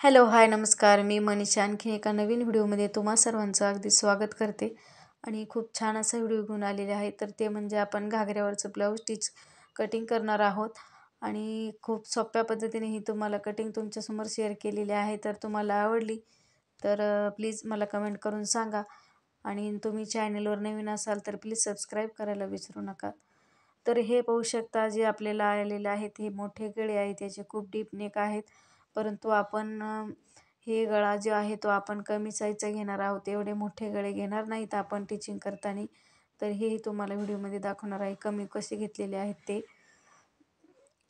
Hello hi नमस्कार. मी मनीषा. आणखी एका नवीन व्हिडिओमध्ये तुम्हा सर्वांचं अगदी स्वागत करते. आणि खूप छान असा व्हिडिओ घेऊन आलेले आहे. तर ते म्हणजे आपण घागऱ्यावरचं ब्लाऊज स्टिच कटिंग करणार आहोत. आणि खूप सोप्या पद्धतीने ही तुम्हाला कटिंग तुमच्यासमोर शेअर केलेली आहे. तर तुम्हाला आवडली तर प्लीज मला कमेंट करून सांगा. आणि तुम्ही चॅनलवर नवीन असाल तर प्लीज सबस्क्राईब करायला विसरू नका. तर हे पाहू शकता जे आपल्याला आलेले आहेत हे मोठे गळे आहेत. त्याचे खूप डीप नेक आहेत. परंतु आपण हे गळा जो आहे तो आपण कमी साईजचा घेणार आहोत एवढे मोठे गळे घेणार नाहीत आपण टिचिंग करताना. तर हेही तुम्हाला व्हिडिओमध्ये दाखवणार आहे कमी कसे घेतलेले आहेत ते.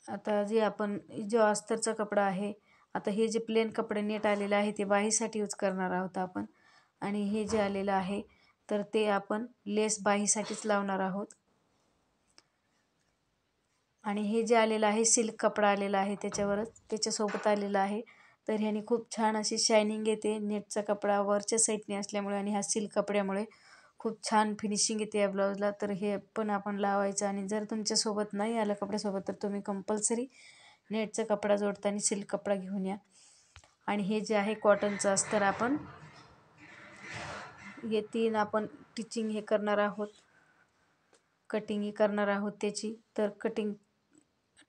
आता जे आपण जो अस्तरचा कपडा आहे आता हे जे प्लेन कपडे नेट आलेलं आहे ते बाहीसाठी यूज करणार आहोत आपण. आणि हे जे आलेलं आहे तर ते आपण लेस बाहीसाठीच लावणार आहोत. आणि हे जे आलेलं आहे सिल्क कपडा आलेला आहे त्याच्यावरच त्याच्यासोबत आलेलं आहे. तर ह्याने खूप छान अशी शायनिंग येते नेटचा कपडा वरच्या साईडने असल्यामुळे आणि हा सिल्क कपड्यामुळे खूप छान फिनिशिंग येते या ब्लाऊजला तर हे पण आपण लावायचं आणि जर तुमच्यासोबत नाही आलं कपड्यासोबत तर तुम्ही कंपल्सरी नेटचा कपडा जोडताना सिल्क कपडा घेऊन या. आणि हे जे आहे कॉटनचं अस्तर आपण हे तीन आपण टिचिंग हे करणार आहोत. कटिंगही करणार आहोत त्याची. तर कटिंग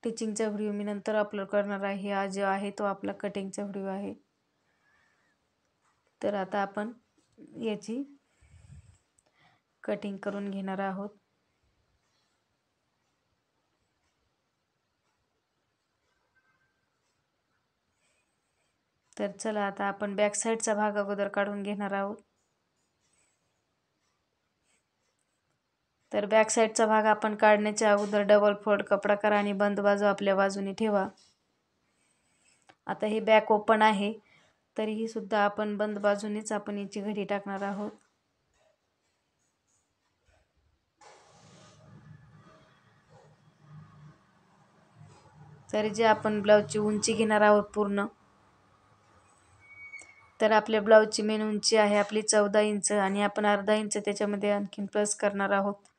टिचिंगचा व्हिडिओ मी नंतर अपलोड करणार आहे. हा जो आहे तो आपला कटिंगचा व्हिडिओ आहे. तर आता आपण याची कटिंग करून घेणार आहोत. तर चला आता आपण बॅक साईडचा भाग अगोदर काढून घेणार आहोत. तर बॅक साईडचा भाग आपण काढण्याच्या अगोदर डबल फोल्ड कपडा करा आणि बंद बाजू आपल्या बाजूने ठेवा. आता हे बॅक ओपन आहे. तरीही सुद्धा आपण बंद बाजूनेच आपण याची घडी टाकणार आहोत. तर जे आपण ब्लाऊजची उंची घेणार आहोत पूर्ण. तर आपल्या ब्लाऊजची मेन उंची आहे आपली चौदा इंच आणि आपण अर्धा इंच त्याच्यामध्ये आणखीन प्लस करणार आहोत.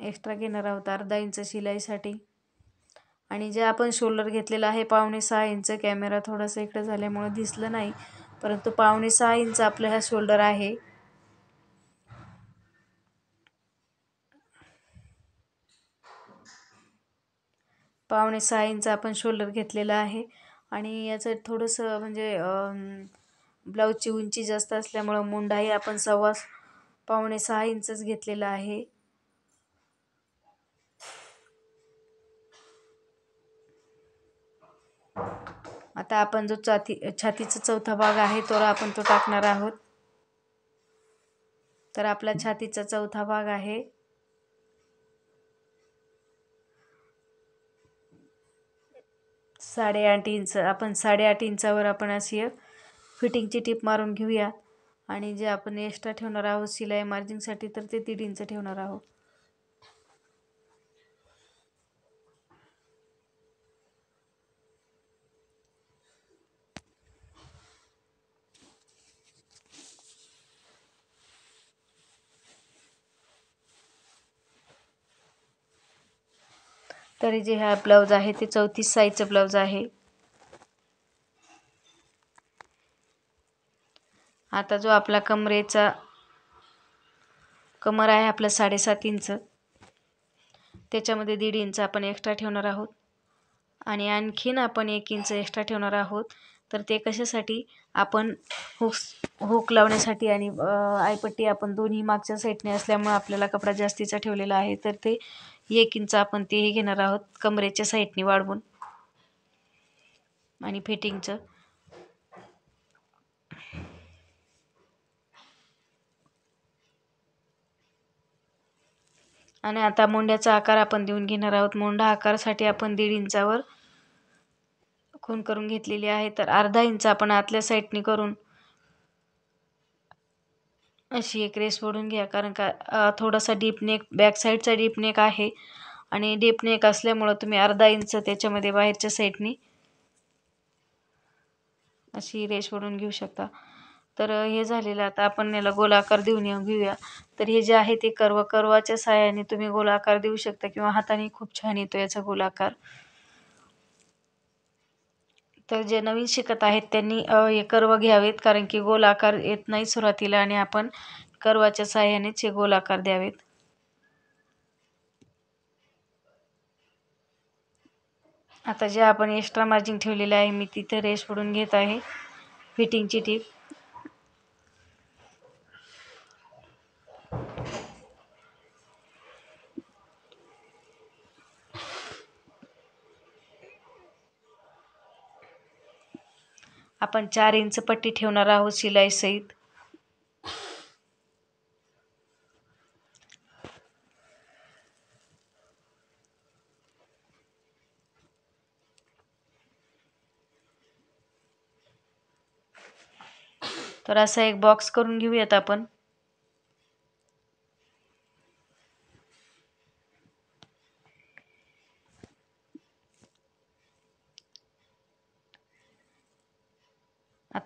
एक्स्ट्रा घेणार आहोत अर्धा इंच शिलाईसाठी. आणि जे आपण शोल्डर घेतलेलं आहे पावणे सहा इंच. कॅमेरा थोडासा इकडं झाल्यामुळं दिसलं नाही परंतु पावणे सहा इंच आपलं ह्या शोल्डर आहे. पावणे सहा इंच आपण शोल्डर घेतलेलं आहे. आणि याचं थोडंसं म्हणजे ब्लाऊजची उंची जास्त असल्यामुळं मुंडाही आपण सव्वा पावणे सहा इंचच घेतलेला आहे. आता आपण जो छाती छातीचा चौथा भाग आहे तो आपण तो टाकणार आहोत. तर आपला छातीचा चौथा भाग आहे. साडेआठ इंच आपण साडेआठ इंचावर आपण अशी फिटिंगची टीप मारून घेऊया. आणि जे आपण एक्स्ट्रा ठेवणार आहोत शिलाई मार्जिंगसाठी तर ते दीड इंच ठेवणार आहोत. तरी जे हा ब्लाऊज आहे ते चौतीस साईजचं ब्लाऊज आहे. आता जो आपला कमरेचा कमर आहे आपला साडेसात इंच. त्याच्यामध्ये दीड इंच आपण एक्स्ट्रा ठेवणार आहोत. आणि आणखीन आपण एक इंच एक्स्ट्रा ठेवणार आहोत. तर ते कशासाठी? आपण हुक्स हुक लावण्यासाठी आणि आयपट्टी आपण दोन्ही मागच्या साईडने असल्यामुळे आपल्याला कपडा जास्तीचा ठेवलेला आहे. तर ते एक इंच आपण तेही घेणार आहोत कमरेच्या साईडने वाढवून. आणि फिटिंगचं. आणि आता मोंड्याचा आकार आपण देऊन घेणार आहोत. मोंडा आकारासाठी आपण दीड इंचावर खून करून घेतलेली आहे. तर अर्धा इंच आपण आतल्या साईडने करून अशी एक रेस ओढून घ्या. कारण का थोडासा डीप नेक बॅक साईडचा डीप नेक आहे आणि डीप नेक असल्यामुळं तुम्ही अर्धा इंच त्याच्यामध्ये बाहेरच्या साईडनी अशी रेश ओढून घेऊ शकता. तर हे झालेलं आता आपण याला गोलाकार देऊन येऊ घेऊया. तर हे जे आहे ते कर्व कर्वाच्या साह्याने तुम्ही गोलाकार देऊ शकता किंवा हाताने खूप छान येतो याचा गोलाकार. तर जे नवीन शिकत आहेत त्यांनी हे कर्व घ्यावेत. कारण की गोल आकार येत नाही सुरुवातीला आणि आपण कर्वाच्या साह्यानेच हे गोल आकार द्यावेत. आता जे आपण एक्स्ट्रा मार्जिन ठेवलेले आहे मी तिथे रेश पडून घेत आहे. फिटिंगची टीप आपण चार इंच पट्टी ठेवणार आहोत शिलाई सहित. तर असा एक बॉक्स करून घेऊयात आपण.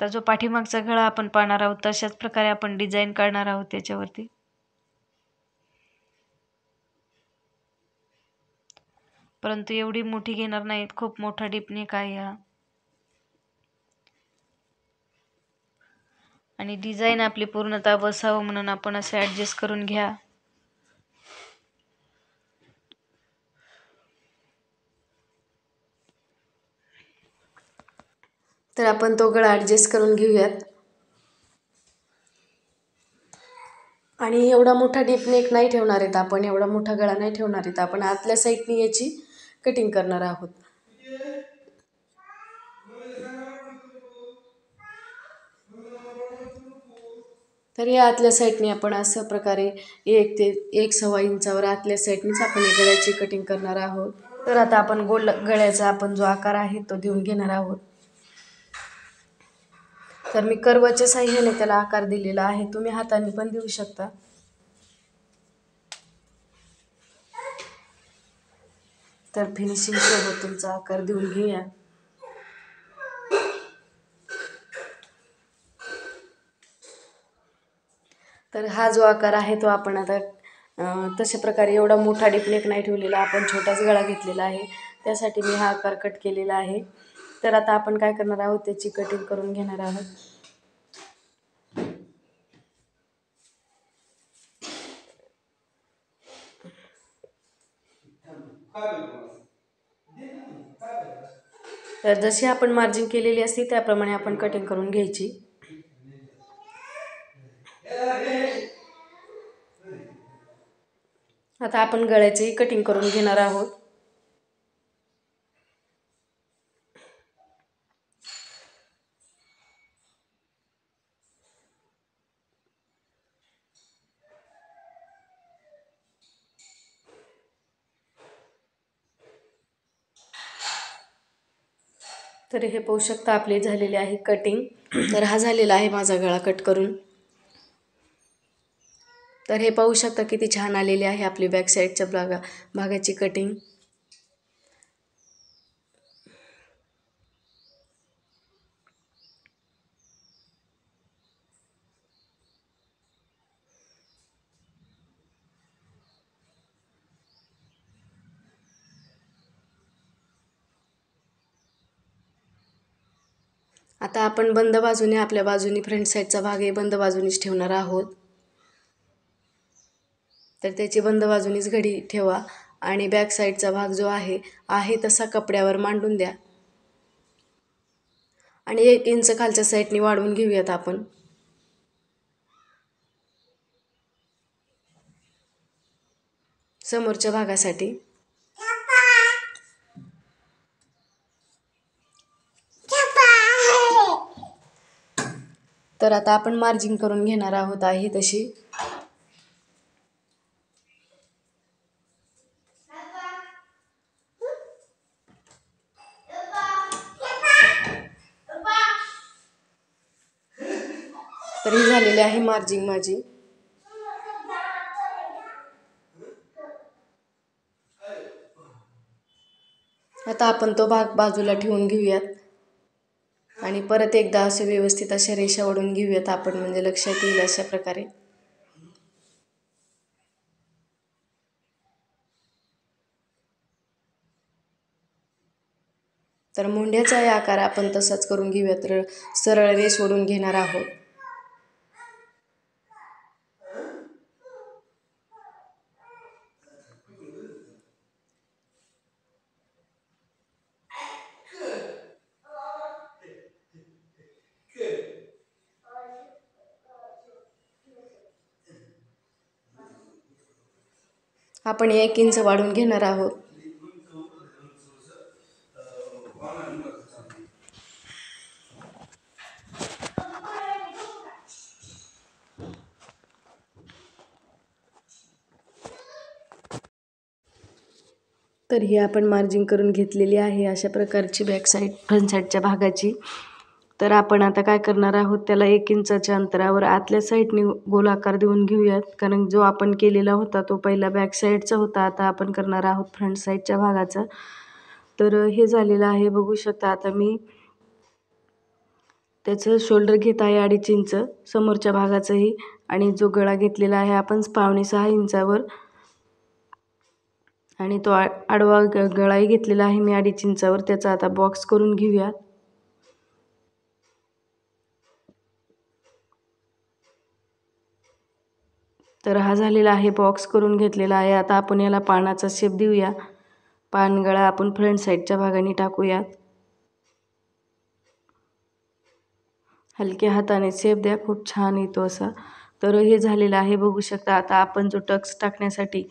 आता जो पाठीमागचा गळा आपण पाहणार आहोत तशाच प्रकारे आपण डिझाईन काढणार आहोत त्याच्यावरती. परंतु एवढी मोठी घेणार नाहीत खूप मोठा डिपनेक आहे हा. आणि डिझाईन आपली पूर्णतः बसावं म्हणून आपण असे ॲडजस्ट करून घ्या. तर आपण तो गळा ॲडजस्ट करून घेऊयात. आणि एवढा मोठा डीप नेक नाही ठेवणार आहेत आपण एवढा मोठा गळा नाही ठेवणार आहेत आपण. आतल्या साईडनी याची कटिंग करणार आहोत. तर या आतल्या साईडने आपण असं प्रकारे एक ते एक सव्वा इंचावर आतल्या साईडनेच आपण गळ्याची कटिंग करणार आहोत. तर आता आपण गोल गळ्याचा आपण जो आकार आहे तो देऊन घेणार आहोत. तर मी कर्वाच्या साह्याने त्याला आकार दिलेला आहे. तुम्ही हाताने पण देऊ शकता. तर फिनिशिंग सोबत तुमचा आकार देऊन घेऊया. तर हा जो आकार आहे तो आपण आता तशा प्रकारे एवढा मोठा डिपनेक नाही ठेवलेला. आपण छोटाच गळा घेतलेला आहे. त्यासाठी मी हा आकार कट केलेला आहे. तर आता आपण काय करणार आहोत? त्याची कटिंग करून घेणार आहोत. तर जशी आपण मार्जिन केलेली असते त्याप्रमाणे आपण कटिंग करून घ्यायची. आता आपण गळ्याची कटिंग करून घेणार आहोत. तर हे पाहू शकता आपले झालेले आहे कटिंग तर हा झालेला आहे माझा गळा कट करून. तर हे पाहू शकता किती छान आलेले आहे आपली बॅक साईडच्या भागा भागाची कटिंग आता आपण बंद बाजूने आपल्या बाजूनी फ्रंट साईडचा भाग हे बंद बाजूनीच ठेवणार आहोत. तर त्याची बंद बाजूनीच घडी ठेवा आणि बॅक साईडचा भाग जो आहे आहे तसा कपड्यावर मांडून द्या. आणि एक इंच खालच्या साईडने वाढवून घेऊयात आपण. समोरच्या भागासाठी. तर आता आपण मार्जिन करून घेणार आहोत आहे तशी. तर ही झालेली आहे मार्जिंग माझी. आता आपण तो भाग बाजूला ठेवून घेऊयात. आणि परत एकदा असे व्यवस्थित अशा रेषा ओढून घेऊयात आपण म्हणजे लक्षात येईल अशा प्रकारे. तर मुंड्याचाही आकार आपण तसाच करून घेऊयात तर सरळ रेष ओढून घेणार आहोत. आपण एक इंच वाढून घेणार आहोत. तर ही आपण मार्जिंग करून घेतलेली आहे अशा प्रकारची बॅक साईड फ्रंट साईडच्या भागाची. तर आपण आता काय करणार आहोत त्याला एक इंचाच्या अंतरावर आतल्या साईडने गोलाकार देऊन घेऊयात. कारण जो आपण केलेला होता तो पहिला बॅक साईडचा होता. आता आपण करणार आहोत फ्रंट साईडच्या भागाचा. तर हे झालेलं आहे बघू शकता. आता मी त्याचं शोल्डर घेत आहे अडीच इंच समोरच्या भागाचंही. आणि जो गळा घेतलेला आहे आपण पावणे सहा इंचावर. आणि तो आडवा गळाही घेतलेला आहे मी अडीच इंचावर. त्याचा आता बॉक्स करून घेऊयात तर हा झालेला आहे बॉक्स करून घेतलेला आहे. आता आपण याला पानाचा शेप देऊया. पानगळा आपण फ्रंट साईडच्या भागाने टाकूयात. हलक्या हाताने शेप द्या खूप छान येतो असा. तर हे झालेलं आहे बघू शकता. आता आपण जो टक्स टाकण्यासाठी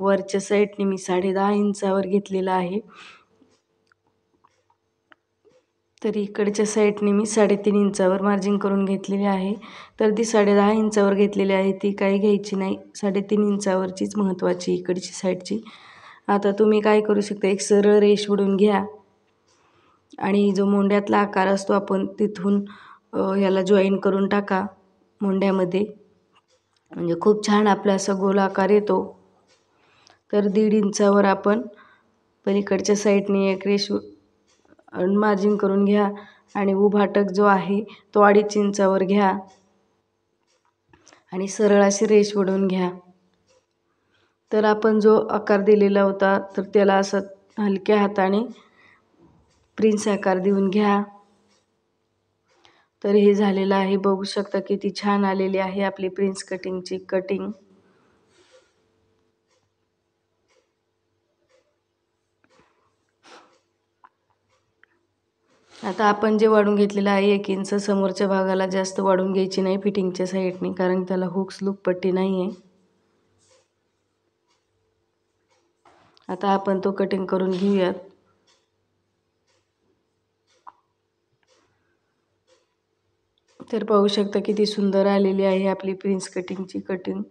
वरच्या साईडने मी साडे दहा इंचावर घेतलेला आहे. तर इकडच्या साईडने मी साडेतीन इंचावर मार्जिंग करून घेतलेली आहे. तर ती साडे दहा इंचावर घेतलेली आहे ती काही घ्यायची नाही. साडेतीन इंचावरचीच महत्त्वाची इकडची साईडची. आता तुम्ही काय करू शकता एक सरळ रेष उडून घ्या. आणि जो मोंड्यातला आकार असतो आपण तिथून ह्याला जॉईन करून टाका मोंड्यामध्ये म्हणजे खूप छान आपला असा गोल आकार येतो. तर दीड इंचावर आपण पलीकडच्या साईडने एक रेष मार्जिन करून घ्या आणि उभा टक जो आहे तो अडीच इंचावर घ्या. आणि सरळ अशी रेष ओढून घ्या. तर आपण जो आकार दिलेला होता तर त्याला असं हलक्या हाताने प्रिन्स आकार देऊन घ्या. तर हे झालेलं आहे. बघू शकता किती छान आलेली आहे आपली प्रिन्स कटिंगची कटिंग. आता आपण जे वाढून घेतलेलं आहे एक इंच समोरच्या भागाला जास्त वाढून घ्यायची नाही फिटिंगच्या साईडने कारण त्याला हुक्स लूप पट्टी नाही आहे आता आपण तो कटिंग करून घेऊयात. तर पाहू शकता किती सुंदर आलेली आहे आपली प्रिन्स कटिंगची कटिंग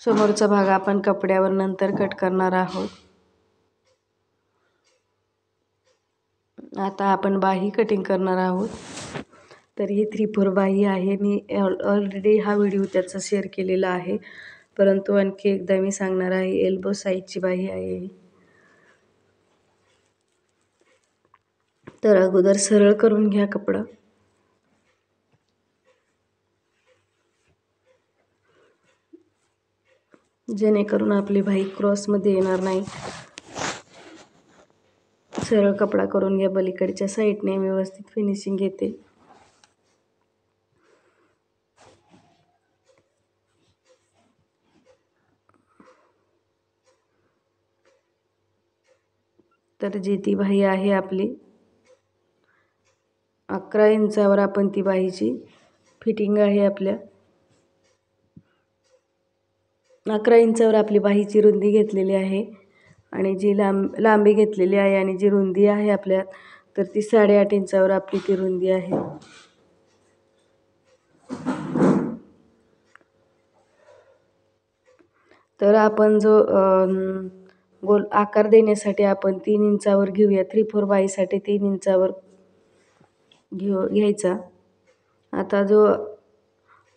समोरचा भाग आपण कपड्यावर नंतर कट करणार आहोत. आता आपण बाही कटिंग करणार आहोत. तर ही थ्री फोर बाही आहे. मी ऑलरेडी हा व्हिडिओ त्याचा शेअर केलेला आहे. परंतु आणखी एकदा मी सांगणार आहे एल्बो साईजची बाही आहे. तर अगोदर सरळ करून घ्या कपडा. जेणेकरून आपली बाई क्रॉसमध्ये येणार नाही. सरळ कपडा करून घ्या बलीकडच्या साईडने व्यवस्थित फिनिशिंग घेते. तर जी ती बाही आहे आपली अकरा इंचावर आपण ती बाहीची फिटिंग आहे आपल्या. अकरा इंचावर आपली बाहीची रुंदी घेतलेली आहे आणि जी लांब लांबी घेतलेली आहे आणि जी रुंदी आहे आपल्या तर ती साडेआठ इंचावर आपली ती रुंदी आहे. तर आपण जो गोल आकार देण्यासाठी आपण तीन इंचावर घेऊया. थ्री फोर बाईसाठी तीन इंचावर घेऊ घ्यायचा. आता जो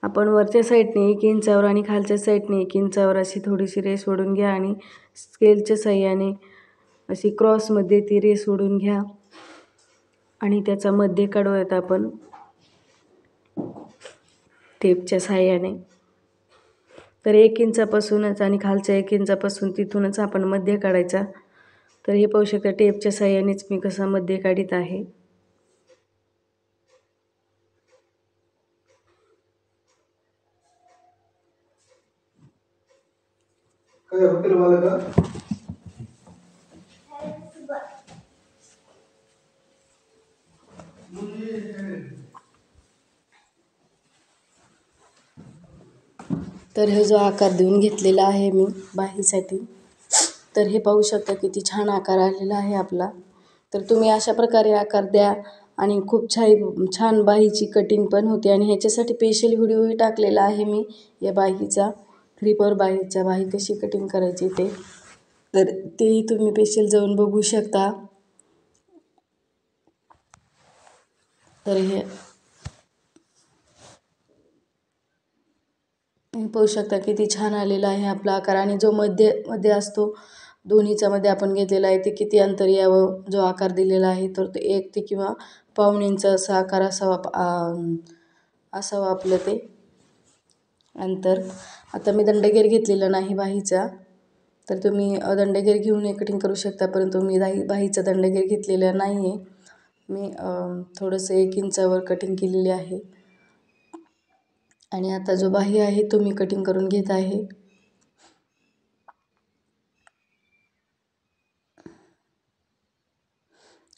आपण वरच्या साईडने एक इंचावर आणि खालच्या साईडने एक इंचावर अशी थोडीशी रेस ओढून घ्या आणि स्केलच्या साह्याने अशी क्रॉसमध्ये ती रेस ओढून घ्या. आणि त्याचा मध्य काढूयात आपण. टेपच्या साह्याने तर एक इंचापासूनच आणि खालच्या एक इंचापासून तिथूनच आपण मध्य काढायचा. तर हे पाहू शकता टेपच्या साह्यानेच मी कसा मध्य काढीत आहे. काय हॉटेल वाला का तर हे जो आकार देऊन घेतलेला आहे मी बाहीसाठी तर हे पाहू शकता किती छान आकार आलेला आहे आपला. तर तुम्ही अशा प्रकारे आकार द्या आणि खूप छान छान बाहीची कटिंग पण होते. आणि ह्याच्यासाठी स्पेशल व्हिडिओही टाकलेला आहे मी या बाहीचा. रिपर फोर बाहीच्या बाही कशी कटिंग करायची ते? तर तेही तुम्ही पेशल जाऊन बघू शकता. तर हे पाहू शकता किती छान आलेला आहे आपला आकार आणि जो मध्यमध्ये असतो दोन्हीचा मध्ये आपण घेतलेला आहे ते किती अंतर यावं जो आकार दिलेला आहे तर ते एक ते किंवा पाहुण्यांचा असा आकार असावा असावं आपलं ते. अंतर आता मी दंडगेर घेतलेला नाही बाहीचा तर तुम्ही दंडगेर घेऊन कटिंग करू शकता परंतु मी दाही बाहीचा दंडगेर घेतलेला नाही आहे मी थोडंसं एक इंचावर कटिंग केलेली आहे. आणि आता जो बाही आहे तो मी कटिंग करून घेत आहे.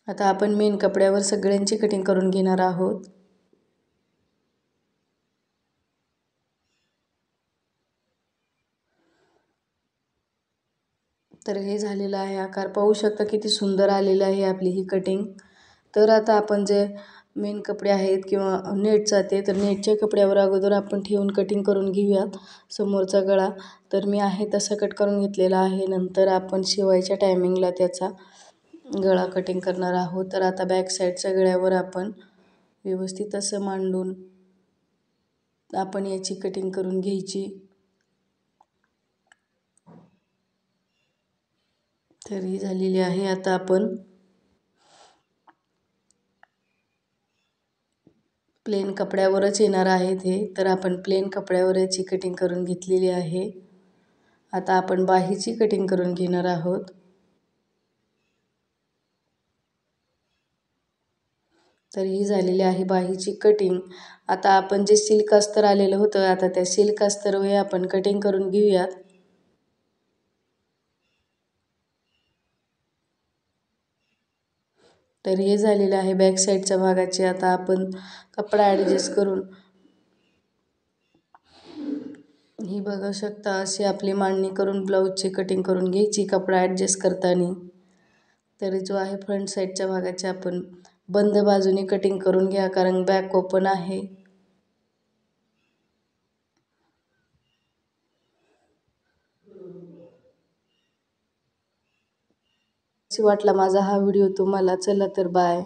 आता आपण मेन कपड्यावर सगळ्यांची कटिंग करून घेणार आहोत. तर हे झालेलं आहे आकार. पाहू शकता किती सुंदर आलेलं आहे आपली ही कटिंग तर आता आपण जे मेन कपडे आहेत किंवा नेटचा ते तर नेटच्या कपड्यावर अगोदर आपण ठेवून कटिंग करून घेऊयात. समोरचा गळा. तर मी आहे तसा कट करून घेतलेला आहे. नंतर आपण शिवायच्या टायमिंगला त्याचा गळा कटिंग करणार आहोत. तर आता बॅक साईडच्या गळ्यावर आपण व्यवस्थित असं मांडून आपण याची कटिंग करून घ्यायची. तर ही झालेली आहे. आता आपण प्लेन कपड्यावरच येणार आहेत हे. तर आपण प्लेन कपड्यावर याची कटिंग करून घेतलेली आहे. आता आपण बाहीची कटिंग करून घेणार आहोत. तर ही झालेली आहे बाहीची कटिंग आता आपण जे सिल्क अस्तर आलेलं होतं आता त्या सिल्क हे आपण कटिंग करून घेऊयात. तर हे झालेलं आहे बॅक साईडच्या भागाची. आता आपण कपडा ॲडजस्ट करून ही बघू शकता अशी आपली मांडणी करून ब्लाऊजची कटिंग करून घ्यायची कपडा ॲडजस्ट करताना. तर जो आहे फ्रंट साईडच्या भागाची आपण बंद बाजूने कटिंग करून घ्या कारण बॅक ओपन आहे. वाटला माझा हा व्हिडिओ तुम्हाला चला तर बाय.